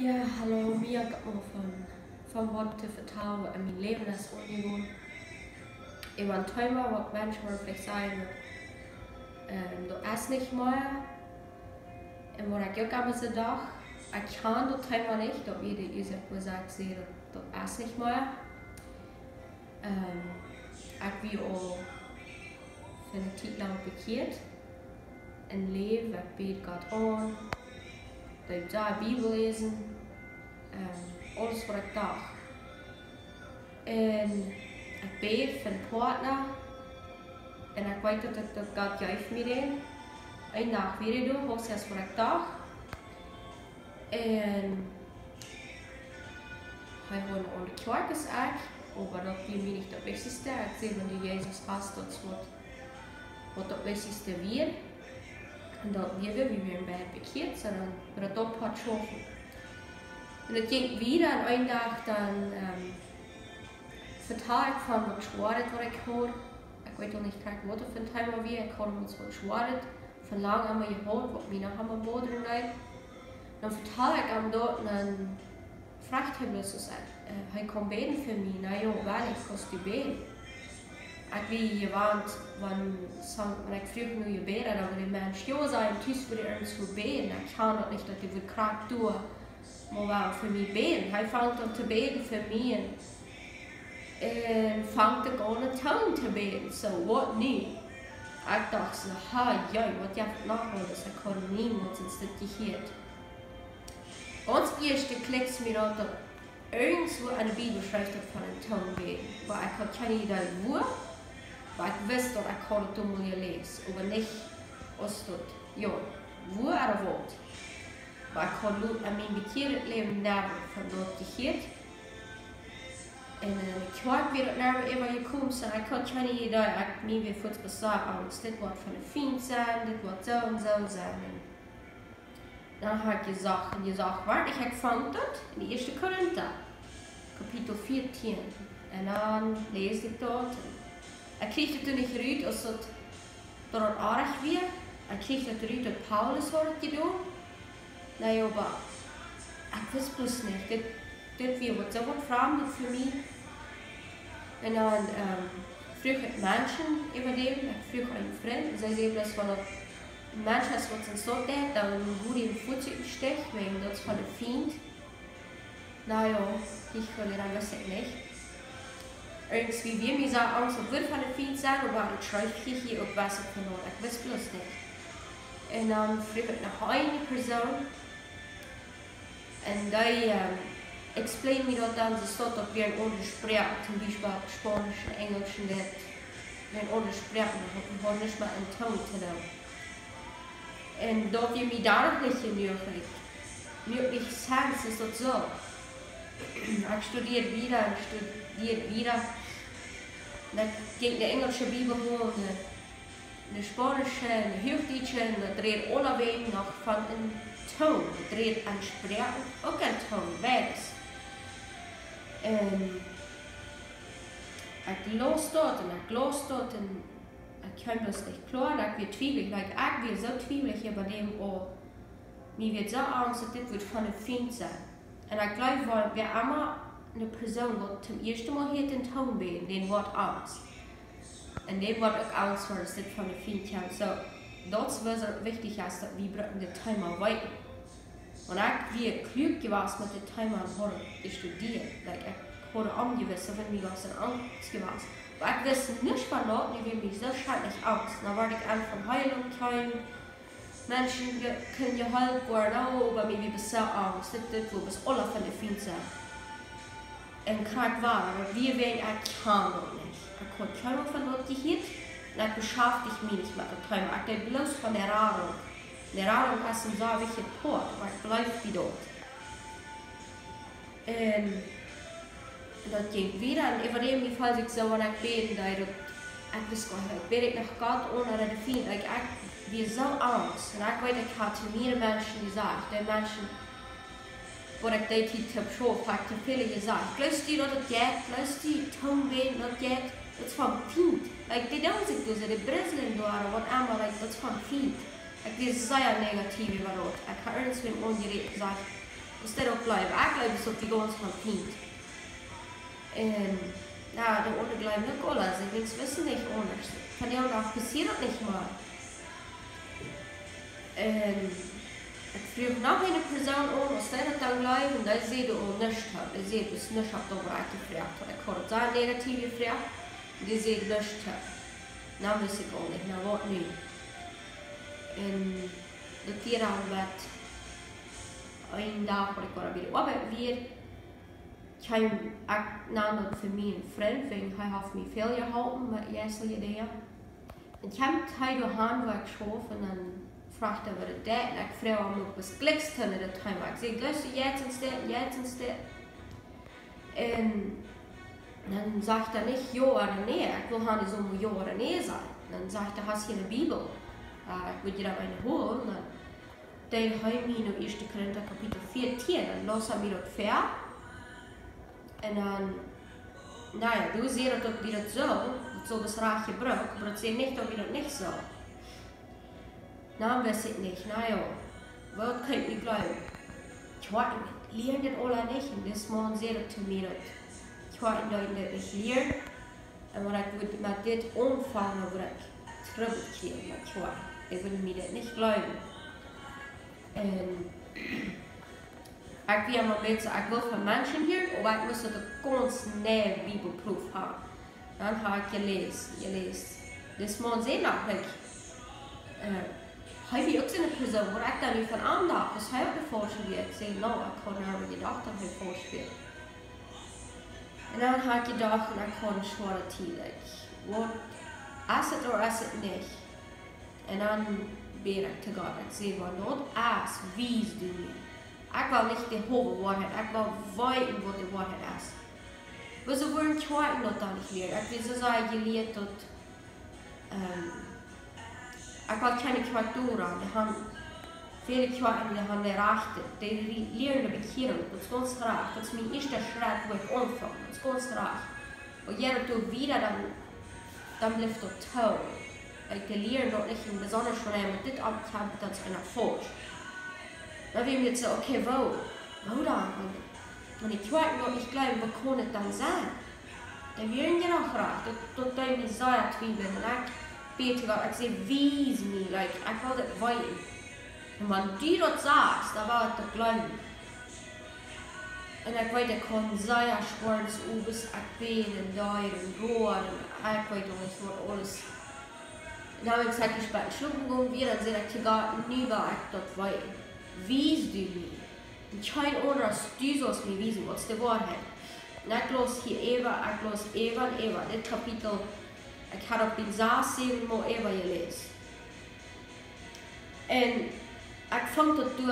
Ja, hallo, wie gaat me van? Van to te vertellen mein Leben, das Union. Ich war ein wat was Mensch wirklich sein dat is niet meer. En wat ik ook Glück dag. Ich kann dat Träumer nicht, niet. Dat iedereen ja gesagt, sie du isst nicht. Ähm, lang bekeerd in Leben, ik bied God aan. Ik daar Bibel lezen, um, alles wat ik dacht. En ik bid van partner en ik weet dat, dat God geeft me den. Een dag weer doen, was het wat ik dacht. En hij woont onder de kerk is echt, maar dat mir nicht das Wichtigste. Ich sehe, wenn du Jesus hast, das wird, wird das Wichtigste wird. Dat leven wie weer bij bekehrt, sondern wir dort hat schaffen. Und es ging wieder an einen Tag dann ähm, verteilt von was was ich höre. Ich weiß auch nicht gerade, wo das für ein Thema war. Ich habe uns was schwaret. Von lang haben wir gehört, was wir noch haben Boden rein. Dann ich am dort einen Frachthebel zu sein. Er kommt beten für mich. Na ja, weil ich kostet beten. Ik je want van ik vroeg nu je beden, dan wil de mens ja zijn, thuis voor ergens voor beden. Ik kan dat niet dat hij voor kracht doen, maar wel voor mij beden. Hij vangt dan te beden voor mij en vangt ook aan het toon te beden. So, wat nu? Ik dacht zo, ha, ja, wat hebt nog wel, dus ik kon niemand een stukje hier. Ons eerste klikt mir dat irgendwo eine Bibel schreibt von einem Ton beten, weil ich habe keine Idee wo, Waar ik wist dat ik gewoon toen moet lees. Maar niet als dat, ja, wo er wordt. Maar ik had aan mijn bekeerd leven daar van dat gegeerd. En ik had weer naar even gekomen zijn. Ik had geen idee dat ik me weer voet bezat angst. Dit wordt van een vriend zijn, dit wordt zo en zo zijn. En dan had ik gezegd, en gezegd, waar ik vond dat in de eerste Korinther, kapitel 14. En dan lees ik dat. Er kriegt het niet eruit als het door het aardig weer. Er kriegt het eruit dat Paulus had gedaan. Nou ja, maar ik wist plus niet. Dit, dit weer wat zo wat vreemd voor mij. En dan um, vroeg ik mensen über dem. Ik vroeg een vriend. Zij zei dat van een mens als wat zijn zo deed, dan hij een voetje steekt, wegen dat van een vriend. Nou ja, ich will dann was nicht irgendwie wie mir sagen, auch so wird von der Feed sein, aber ich schreibe hier auf was ich verloren. Ich weiß bloß nicht. Und dann frage ich nach eine Person und die ähm, explain mir dann, dass dort ob wir andere Sprache, zum Beispiel Spanisch, Englisch und das, wir andere Sprache haben, haben nicht mal einen Ton zu tun. Und dort wir mir da noch nicht möglich, möglich es ist dort so. Ich studiere wieder, ich studiere wieder. Dann ging die englische Bibel hoch, eine spanische, eine hüchtische, eine dreht alle Wege noch von einem Ton, dreht ein Sprechen, auch ein Ton, wächst. Und ich los dort und ich los dort und ich kann das nicht klar, ich wird twiebelig, ich wird so twiebelig über dem, oh, mir wird so Angst, dass das wird von einem Feind sein. Und ich glaube, weil wir immer eine Person, die zum ersten Mal hier den Ton bin, den Wort Angst. Und dem Wort auch Angst, weil es nicht von Feind kommt. So, das ist wichtig, dass wir den Timer weiten. Und ich wie klug gewesen mit dem Timer und habe studiert. Like, ich habe angewiesen, wenn mir was in Angst gewesen. Aber ich wusste nicht von Leuten, die mich so schrecklich Angst. Dann war ich einfach Heilung, kein Menschen können geholpen worden, oh, aber mir wie besser das ist wo bis alle von der sind. Und krank war, wir werden erkannt nicht. Ich konnte keiner von dort gehört, und ich beschäftige mich nicht mit der Träume. Ich denke bloß von der Rahrung. Der Rahrung ist ein sehr wichtiger Port, weil ich bleibe wie dort. Und dat ging wieder, und über dem gefällt sich so, wenn ich bete, da ich, ich weiß gar nicht, ich bete nach Gott ohne Feind, ich, visão alto. Será que vai ter catimir design? Dimension por aqui que tapou para que pele design. Close to not yet, close to tombe not yet. It's from feet. Like they don't think those are the Brazilian door or what am I like It's from feet. Like this is a negative valor. I can't swim on the exact instead of live. I like so the goals from feet. Ähm, na, der ohne gleich mehr Golas, ich will es wissen nicht ohne. Kann ja auch passiert nicht mal. Früher noch eine Person ohne aus der Tanglei und da sehe auch nicht, da sieht es nicht auf der Breite gefragt, oder kurz da negativ gefragt, die sehe nicht. Na, weiß ich auch nicht, na, was nicht. Und das Tier haben wir einen Tag oder kurz wieder. Aber wir, haben habe einen Namen für meinen Freund, wegen ich habe mich viel gehalten mit Jessel Idee. Und ich habe Teil der Handwerk geschaffen und fragt over de där, like vrouw om op het kliks te doen dat hij maakt. Ik luister, jij ten stil, jij ten stil. En dan zegt hij niet joh en nee, ik wil gaan eens om ja en nee zijn. Dan zegt hij, has je de Bijbel? Ah, ik wil je dat mijn horen. Dan deed hij mij in 1 Korinther kapitel 14, dan los hij mij dat ver. En dan, nou ja, doe zeer dat ik dat zo, dat zo beschraag gebruik, maar dat zei niet dat ik dat niet zo. Nam wir sind nicht, naja, World könnt ihr glauben. Ich war in Lehren oder nicht, in this man zero to minute. Ich war in der ich lehren, aber ich würde mir das umfangen, aber ich zurückkehren, ich war. Ich würde mir das nicht glauben. Und ik wil maar mensen, ik wil van mensen hier, of ik moest de constant bibelproef hebben. Dan ga ik je lezen, je leest. Dus man zijn nog ik har vi också en episod och räknar nu från andra och så har det forskning till några konar och gedater för forskning. En annan har gedaterna kon svåra tillägg. Och asset och asset nicht. En annan ber till Gud att se vad nåd as vis du nu. Jag var nicht det huvudvarhet, jag var vad in vad det varhet as. Men så var en kvar något annat mer. Jag vill så säga, jag letar åt ehm, Ik had geen kwaltura, de hand. Veel kwaad de hand rechten. De leerde bekijken dat is ons graag. Dat is mijn eerste schritt waar ik dat is ons graag. Du wieder, dan dann dat du toll. Ich lerne dort een besonders von dit altijd dat is een fort. dan wir jetzt oké, wow, Wo da? Und ich weiß noch nicht gleich, wo het dan dann sein? Da würden wir noch dat dat da in die Säure? be to God, it's a vise me, like I found it vital. Man dyr og sagst, da war der Plan. En jeg kveite kon saia schwarz ubes at benen, dairen, roaren, jeg kveite om et var alles. Da har jeg sagt, jeg spalt schlucken gom, vi er sier at tiga nyga at dot vai. Vis du mi. En kein oras dysos mi visen, what's the warhead. En jeg glos hier Eva, jeg glos Evan, Eva, det kapitel caracterizar-se mo eva yeles. En ak fang to tu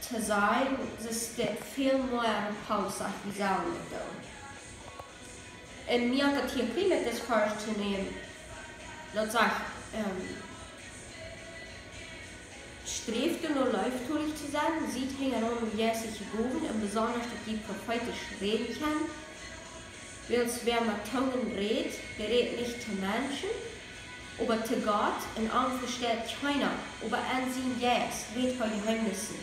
te sein, das der viel mehr Pause wie Sauna da. En mir hat hier prima das falsch zu nehmen. Laut sag, ähm, strebt und läuft durch zu sein, sieht herum, wie er sich rufen, und besonders die prophetischen Reden kann, Wils wer mit Tongen redet, berät nicht zu Menschen, aber zu Gott und allem versteht keiner, aber ansehen yes, redet von Geheimnissen.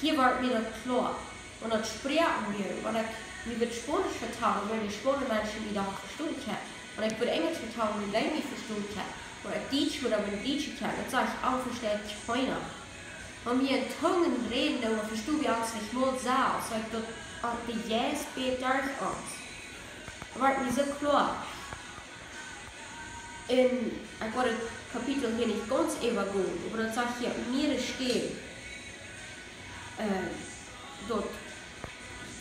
Hier wird mir das klar. Und das sprechen wir, weil ich wird Spanisch vertrauen, weil die Spanische Menschen wieder verstehen können. Und ich würde Englisch vertrauen, weil ich nicht verstehen kann. Or a teach what I'm teach kan. Het zag auch versteht keiner. Om je in tongen reden, dan verstoe je als ik moet zaal. Zo ik dat de jes beter Aber diese klar. In ein paar Kapitel hier nicht ganz eben gut, aber das sag ich hier, mir stehen. Äh, dort.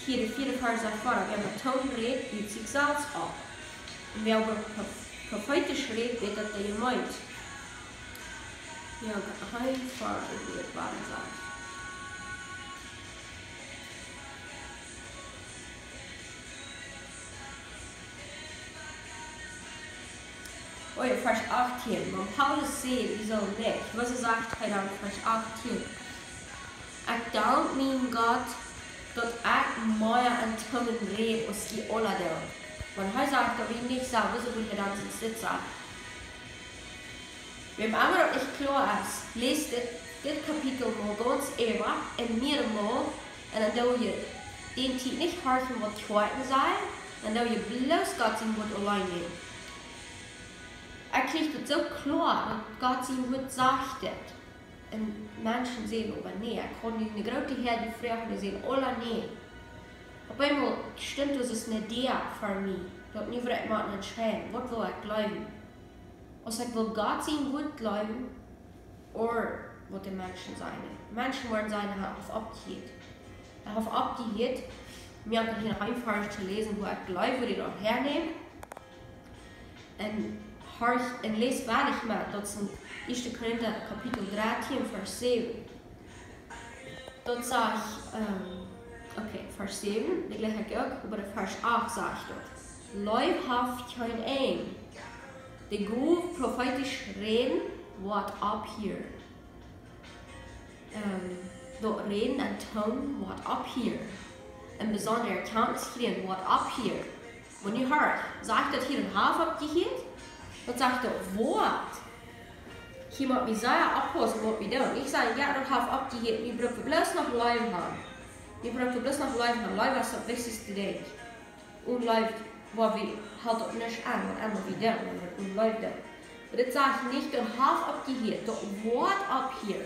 Hier die vier Vers auf wenn man Ton redet, gibt sich Salz ab. Und wer aber prophetisch redet, wird das der gemeint. Ja, einfach, wird wahr sein. oder Vers 18. Wenn Paulus said his own lips, was sagt er dann Vers 18? Ich danke meinem Gott, dass ich mehr an Tümmen rede als die alle der. Wenn er sagt, dass ich nicht sage, wieso will er dann sich sitzen? Wenn aber nicht klar ist, lest das Kapitel mal ganz ehrlich und mir mal und dann soll ihr den Titel nicht hören, was Zweiten sei, dann soll ihr bloß Gott sein allein nehmen. Er kriegt het zo klar dat Gott zijn woord zegt het. En mensen zeggen aber nee, er kann eine große Herde fragen, die sagen alle nee. Op eenmaal stimmt dus een idee voor mij. Dat niet voor mij entscheiden. Wat wil ik geloven? Als ik wil God zijn woord geloven, of wat de mensen zijn. Menschen worden zijn auf abgeheert. Er auf abgeheert. Mir hat hier einfach zu lesen, wo ich glaube, ich noch hernehme. Und, und lese wahrlich mal, das sind 1. Korinther Kapitel 13, Vers 7. Dort sage ich, ähm, okay, Vers 7, die gleiche ich auch, aber Vers 8 sage ich dort. Leibhaft kein ein. Die groef prophetisch reden, wat ab hier. Ähm, dort reden en toon, wat ab hier. Een bijzondere erkenntnis kriegen, wat ab hier. Wenn ihr hört, sagt das hier ein Haf abgehört? Wat zegt er? Wat? Je moet me zeggen, afhozen wat we doen. Ik zei, ja, dan gaf op die hier. Je moet je blus nog live gaan. Je moet je blus nog live gaan. Live was het wichtigste ding. En live, wat we hadden op niks aan. En wat we doen. En live doen. Maar dit zegt niet, dan gaf op die hier. Dat wat op hier.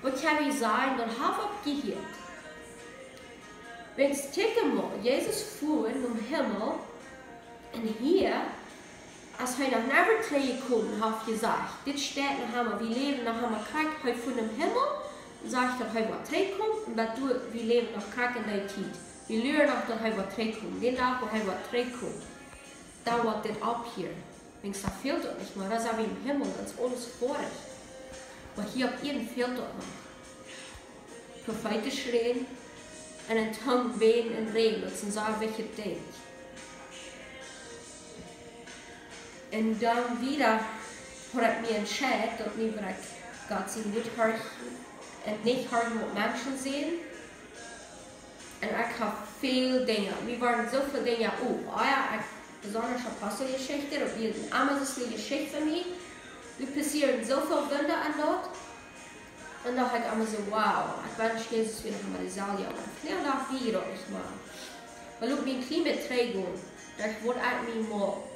Wat kan we zeggen, dan gaf op die hier. Wenn es tickt, Jesus fuhr in den Himmel, und hier, als hij nog naar beneden komt, heeft gezegd, dit staat nog helemaal, we leven nog helemaal kijk, hij van de hemel, zegt dat hij wat terugkomt, en dat doet, we leven nog kijk in die tijd. We leren nog dat hij wat terugkomt. Die dag waar hij wat terugkomt, dan wordt dit op hier. Wenn da fehlt doch nicht mehr, das wie im Himmel, das ist alles vorig. Aber hier auf jeden fehlt doch noch. Prophetisch reden, en een tong beden en dat zijn zaken welche En dan weer voor ik me entscheid, dat niet waar ik Gott zien nicht hard en niet hard was mensen zien En ik heb veel dingen. We waren zoveel dingen. Oh, ja, ik, Passo-geschichte, dat is een amazische Geschichte voor mij. We passieren zoveel Wunder aan dat. En dan heb ik allemaal so, wow, ich wünsche Jesus de zaal, die ik Und daar vier auch maar maar mal. mijn klimaat bin Klimaträger. wordt ik me meer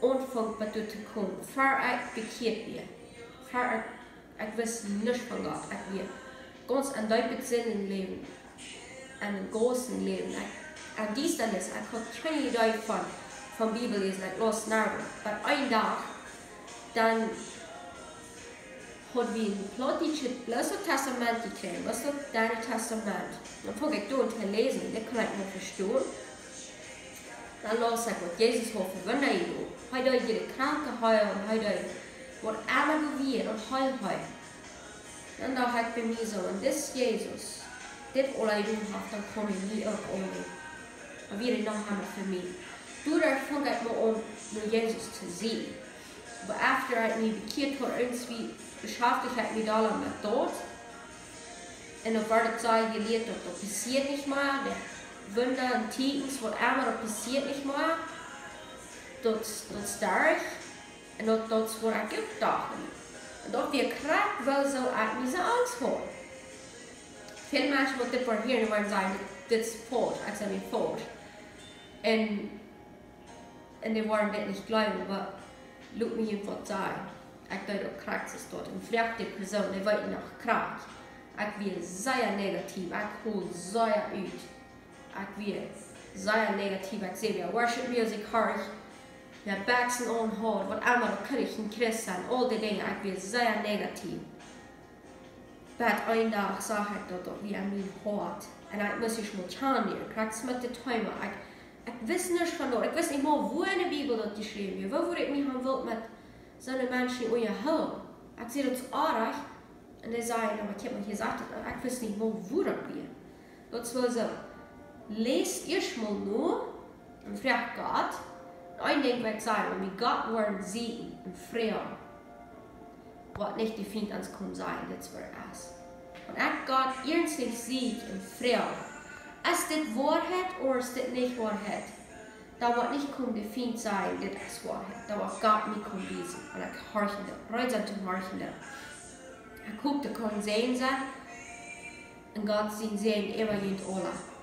ontvang wat te komen. Ik bekeerd weer. Waar ik, wist niks van God. Ik weer ganz een duidelijk zin in leven. En een großen leven. En dies dan is, ik had geen idee van, van Bibel lezen, ik los naar. Maar een dag, dan had we een plotje Blessed Testament gekregen, was dat derde testament. Dan vond ik door te lezen, dat kan ik niet verstaan. Dan las ik wat Jezus had verwonderd. Hij deed je de kranke heilen, hij deed wat alle beweert en heil hij. En dan had ik bij mij zo, en dit is Jezus. Dit alleen doen had, dan kom ik niet ook om me. En weer nog hebben voor mij. Toen vond ik me om naar Jezus te zien. Maar after ik me bekeerd had, irgendwie beschäftigt hat mich alle mit dort. Und dann war das Zeug gelehrt, das passiert nicht mehr. Der Wunder und Tietens, was einmal das passiert nicht mehr. Das, das darf. Und das, das war auch gut dachten. Und das wir krank, weil so auch diese Angst haben. Viele Menschen, die das hier werden sagen, das ist falsch, ich sage nicht falsch. Und, und die wollen das nicht glauben, aber lass mich einfach sagen. Ik deed ook krachtjes tot een vreemde persoon, die weet nog kracht. Ik weer zeer negatief, ik voel zeer uit. Ik weer zeer negatief, ik zie weer worship music hard. Ja, När on har vår armar en karichen kressan och det länge att vi säger negativ. بعد آین dat صاحب wie وی امین خواد en ik moest je moet gaan je. Ik met de tuin, ik, wist van door. Ik wist niet meer hoe in de Bijbel dat Je is. Waarvoor ik me gaan wil met zo'n mensen om je hulp. Ik zie dat aardig. En hij zei, nou, ik heb me gezegd, ik wist niet meer hoe dat weer. Dat is wel zo. Lees eerst maar nu en vraag God. Een ding ik zei, wenn wir Gott worden zien en vragen, wat niet die zijn, dat is waar es. En ik God ernstig ziet en vraagt, is dit waarheid of is dit niet waarheid? Dat wordt niet kon defined zijn, dit is waarheid. Dat wordt God niet kon wezen. En ik hartje dat, rijdt aan te hartje dat. Ik hoop dat kon zijn zijn. En God sien sê en Eva jent Ola.